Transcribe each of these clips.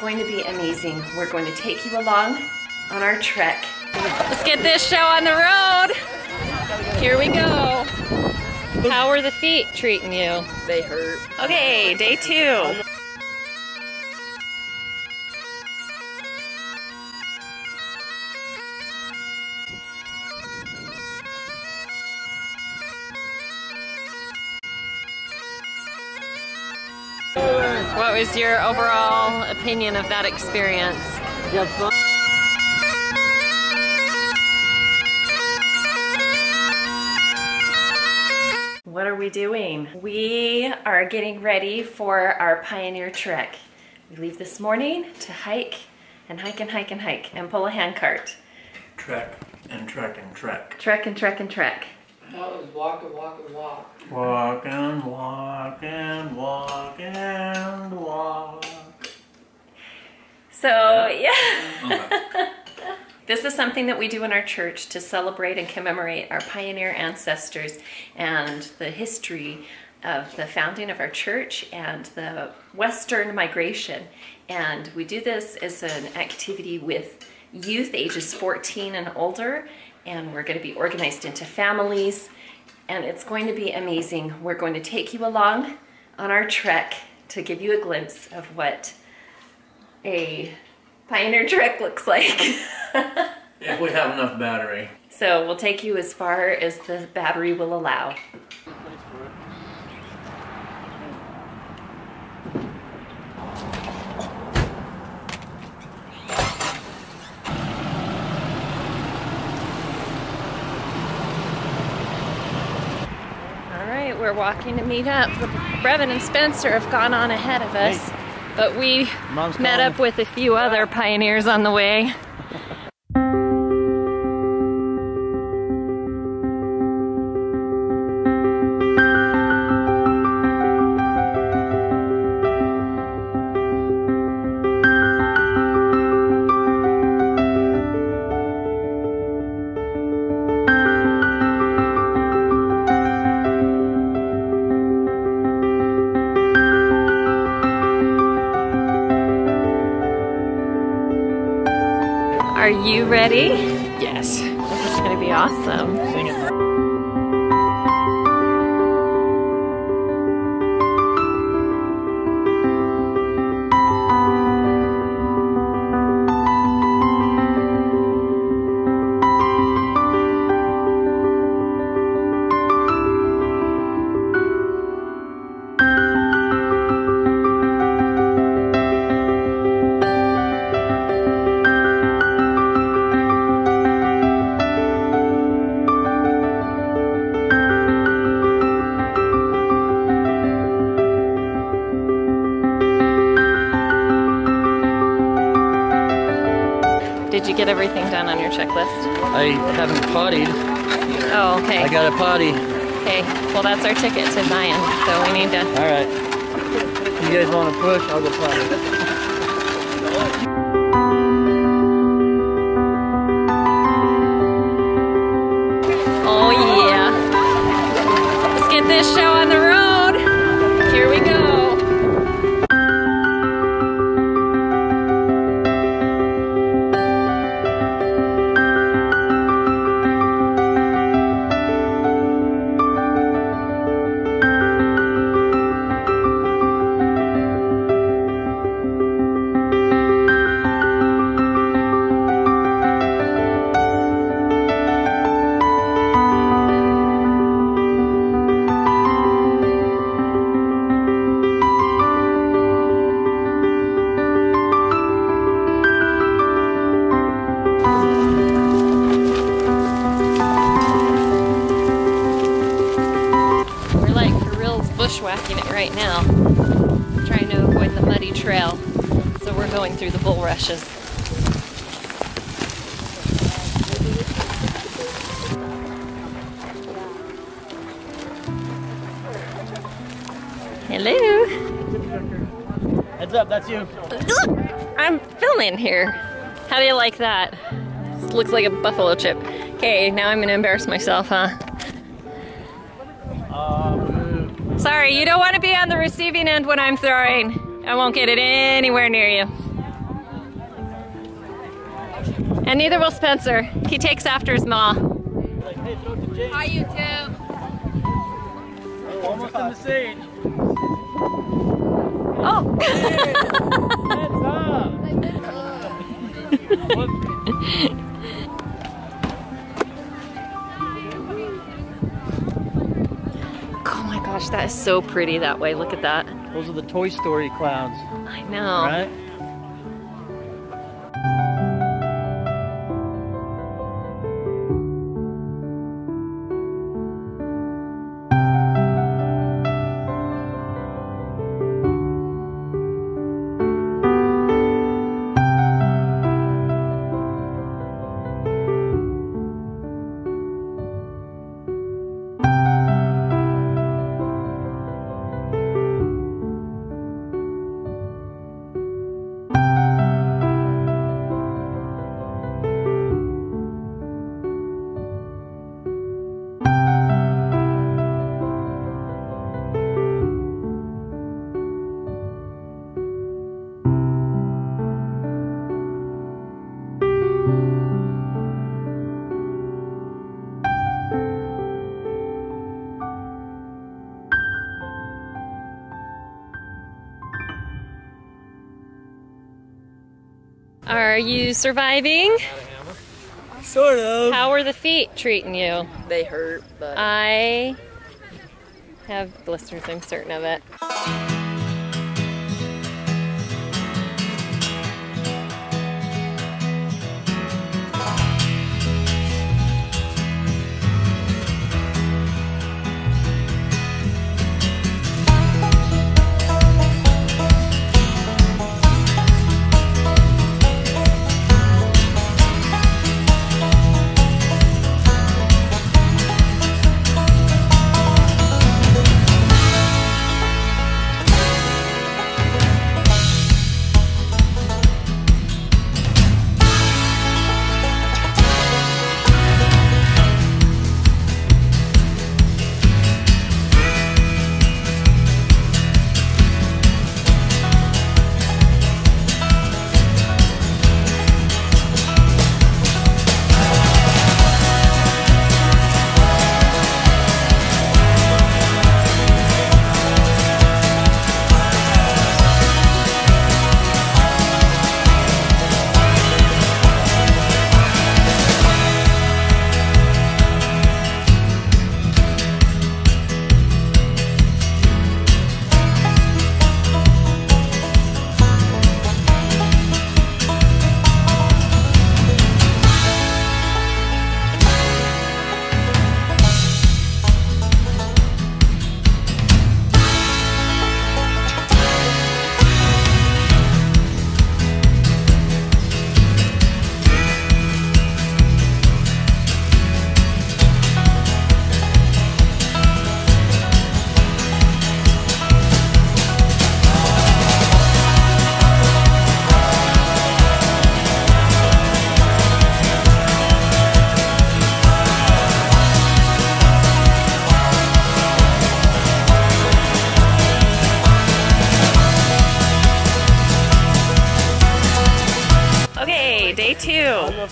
going to be amazing. We're going to take you along on our trek. Let's get this show on the road. Here we go. How are the feet treating you? They hurt. Okay, day two. Was your overall opinion of that experience? You have fun? What are we doing? We are getting ready for our pioneer trek. We leave this morning to hike and hike and hike and hike and pull a handcart. Trek and trek and trek. Trek and trek and trek. That was walk and walk and walk. Walk and walk and walk and walk. So, yeah. Okay. This is something that we do in our church to celebrate and commemorate our pioneer ancestors and the history of the founding of our church and the Western migration. And we do this as an activity with youth ages 14 and older, and we're going to be organized into families, and it's going to be amazing. We're going to take you along on our trek to give you a glimpse of what a pioneer trek looks like. if we have enough battery. so we'll take you as far as the battery will allow. All right, we're walking to meet up. Brevin and Spencer have gone on ahead of us, but we Mom's met up with a few other pioneers on the way. Everything done on your checklist? I haven't pottied. Oh, okay. I got a potty. Okay. Well, that's our ticket to Zion, so we need to. All right. You guys want to push? I'll go potty. Hello. Heads up, that's you. I'm filming here. How do you like that? This looks like a buffalo chip. Okay, now I'm gonna embarrass myself, huh? Uh, Sorry, you don't want to be on the receiving end when I'm throwing. I won't get it anywhere near you. And neither will Spencer. He takes after his ma. Hi, you too. Almost on the stage. Oh! oh my gosh, that is so pretty that way. Look at that. Those are the Toy Story clouds. I know. right? You surviving? Sort of. How are the feet treating you? They hurt, but I have blisters, I'm certain of it.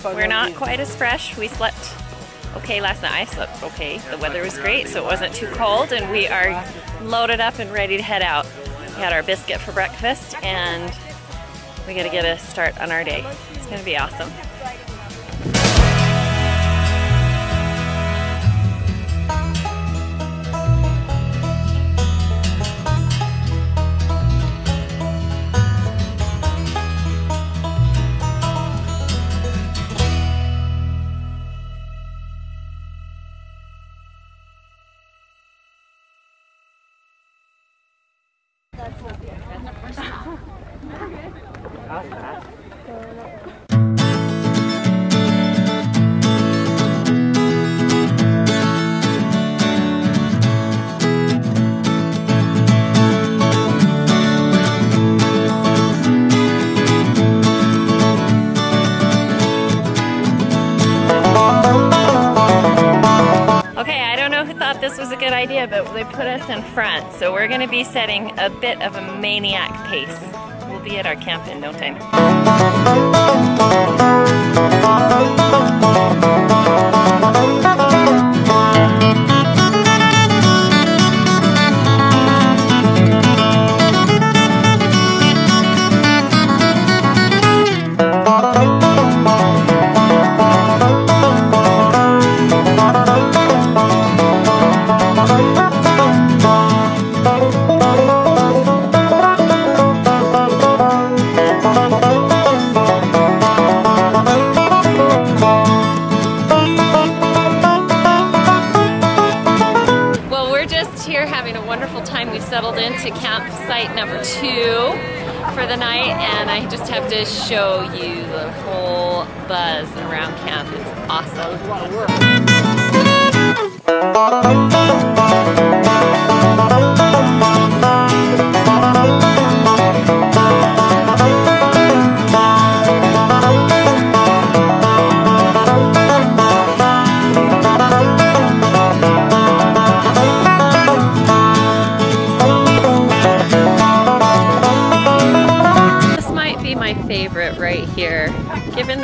We're not quite as fresh. We slept okay last night. I slept okay. The weather was great, so it wasn't too cold, and we are loaded up and ready to head out. We had our biscuit for breakfast, and we got to get a start on our day. It's going to be awesome. This was a good idea, but they put us in front, so we're going to be setting a bit of a maniac pace. Be at our camp in no time. To campsite number two for the night, and I just have to show you the whole buzz around camp. It's awesome.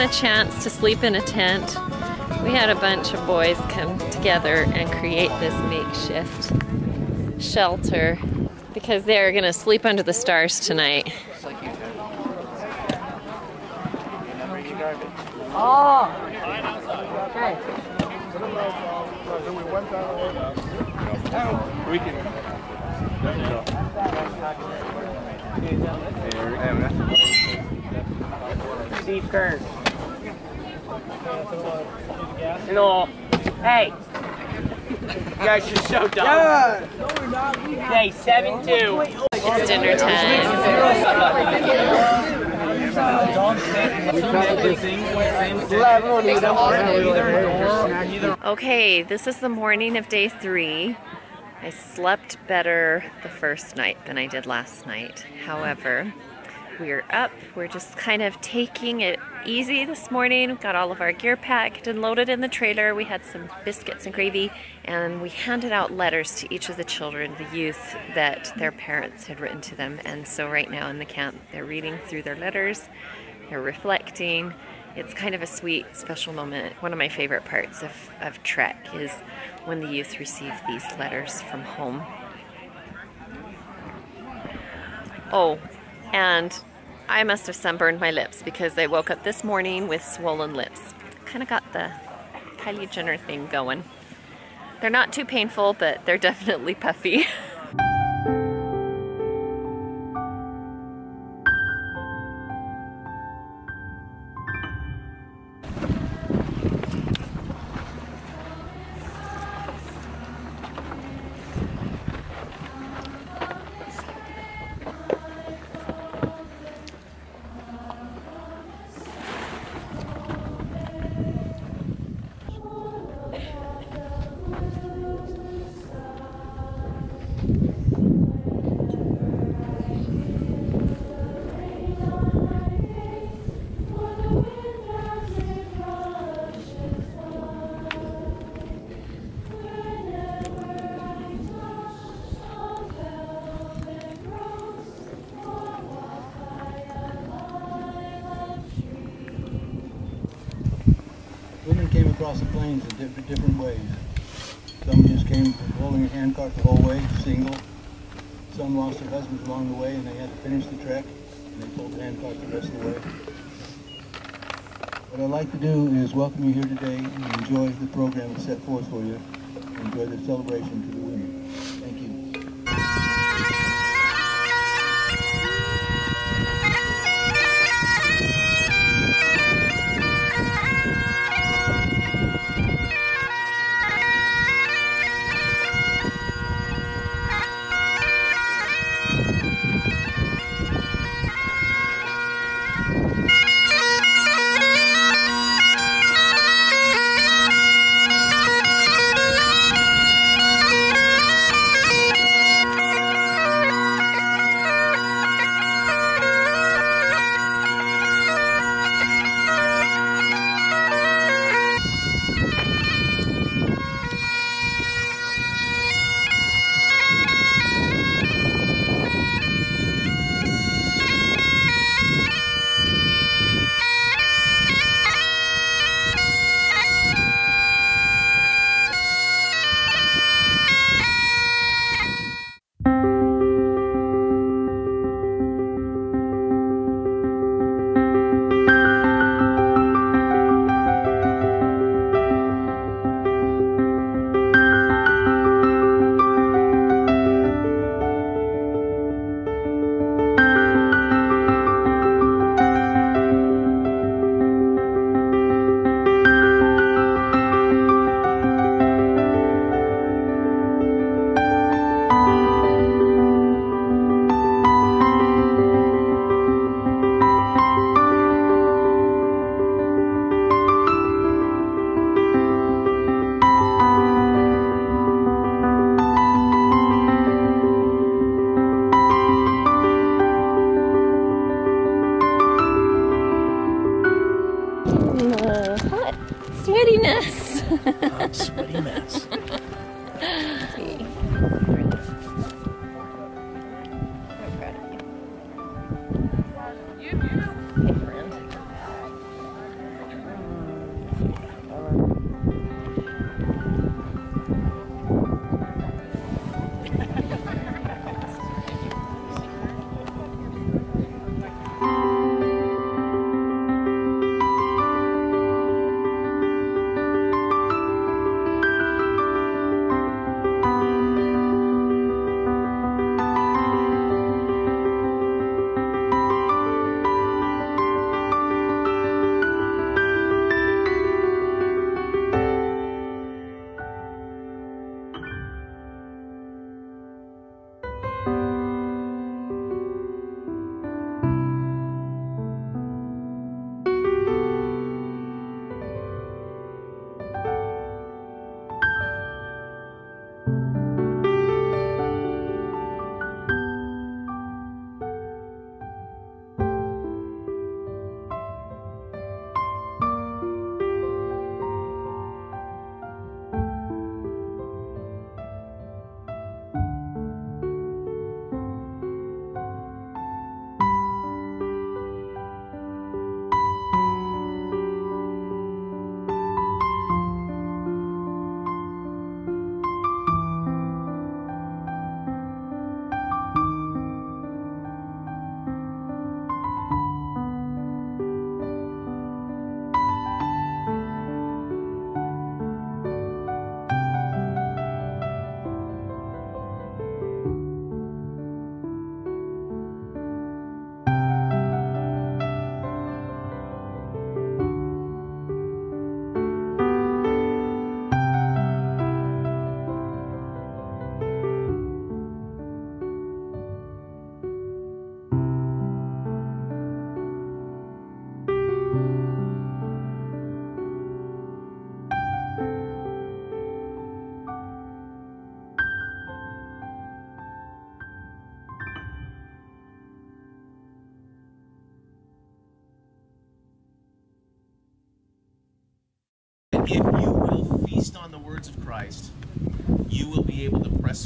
The chance to sleep in a tent, we had a bunch of boys come together and create this makeshift shelter because they're gonna sleep under the stars tonight. We can. Steve Kern. No. Hey. You guys are so dumb. Hey, 7 2. It's dinner time. Okay, this is the morning of day three. I slept better the first night than I did last night. However, we're up. We're just kind of taking it easy this morning. Got all of our gear packed and loaded in the trailer. We had some biscuits and gravy, and we handed out letters to each of the children, the youth, that their parents had written to them. And so, right now in the camp, they're reading through their letters, they're reflecting. It's kind of a sweet, special moment. One of my favorite parts of, of Trek is when the youth receive these letters from home. Oh, and I must have sunburned my lips because I woke up this morning with swollen lips. Kind of got the Kylie Jenner thing going. They're not too painful, but they're definitely puffy. Different, different ways. Some just came from holding a handcart the whole way, single. Some lost their husbands along the way and they had to finish the trek, and they pulled the handcart the rest of the way. What I'd like to do is welcome you here today and enjoy the program that's set forth for you. Enjoy the celebration sweatiness. Hot, sweaty mess.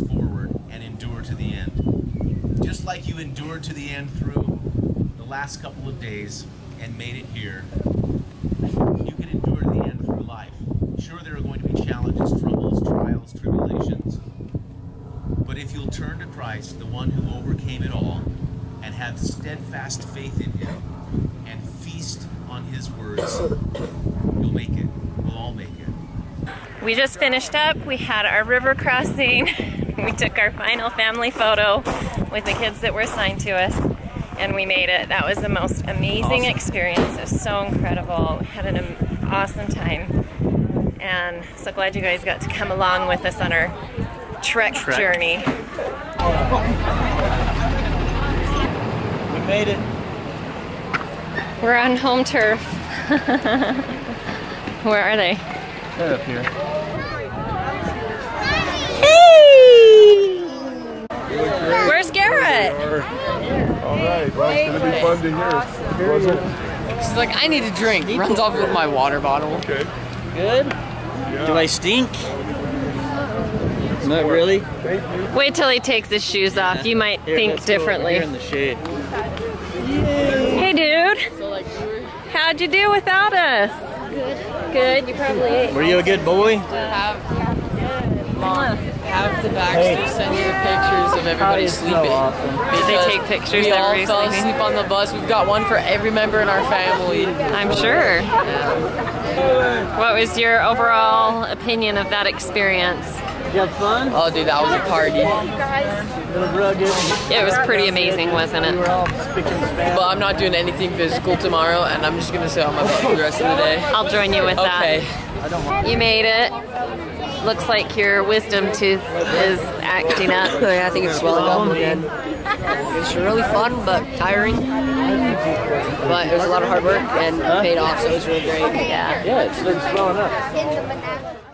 Forward and endure to the end. Just like you endured to the end through the last couple of days and made it here, you can endure to the end through life. Sure, there are going to be challenges, troubles, trials, tribulations. But if you'll turn to Christ, the one who overcame it all, and have steadfast faith in him, and feast on his words, you'll make it. We'll all make it. We just finished up. We had our river crossing. we took our final family photo with the kids that were assigned to us, and we made it. That was the most amazing experience. It was so incredible. We had an awesome time, and so glad you guys got to come along with us on our trek, Trek. journey. We made it. We're on home turf. Where are they? They're up here. Where's Garrett? All right, well, it's gonna be fun to hear. Was it? She's like, I need a drink. Runs off with my water bottle. Okay. Good? Do I stink? Not really. Wait till he takes his shoes off. You might Here, think let's go over differently. Here in the shade. Hey, dude. So like, we were How'd you do without us? Good. Good. You probably ate. Were you a good boy? have have the Baxter send you pictures of everybody sleeping. Did they take pictures We of all everybody fell sleeping? asleep on the bus. We've got one for every member in our family. I'm sure. What was your overall opinion of that experience? You have fun? Oh, dude, that was a party. It was pretty amazing, wasn't it? were all spick and span. But I'm not doing anything physical tomorrow, and I'm just gonna sit on my butt for the rest of the day. I'll join you with that. Okay. You made it. Looks like your wisdom tooth is acting up. Oh, yeah, I think it's swelling up again. It's really fun, but tiring. But it was a lot of hard work and it paid off, so it was really great. Yeah. Yeah, it's been swelling up.